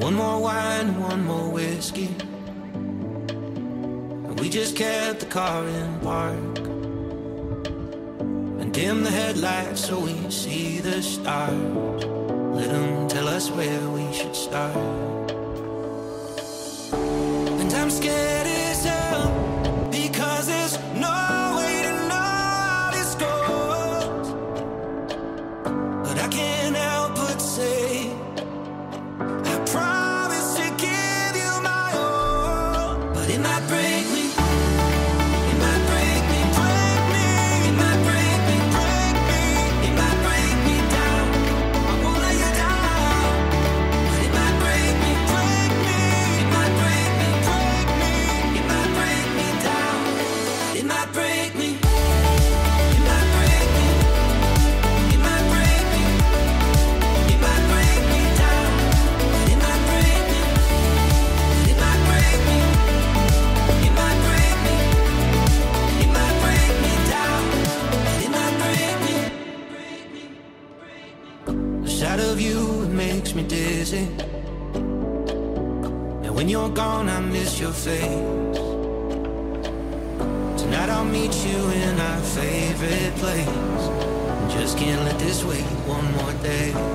One more wine, one more whiskey. And we just kept the car in park. And dim the headlights so we see the stars. Let them tell us where we should start. And I'm scared as hell because there's no way to know how this goes. But I can't help but say, it makes me dizzy. And when you're gone, I miss your face. Tonight I'll meet you in our favorite place. Just can't let this wait one more day.